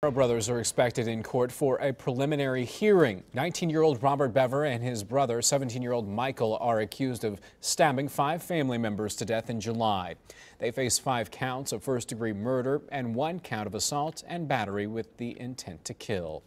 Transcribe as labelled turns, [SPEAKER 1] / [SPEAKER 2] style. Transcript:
[SPEAKER 1] Brothers are expected in court for a preliminary hearing. 19-year-old Robert Bever and his brother, 17-year-old Michael, are accused of stabbing five family members to death in July. They face five counts of first-degree murder and one count of assault and battery with the intent to kill.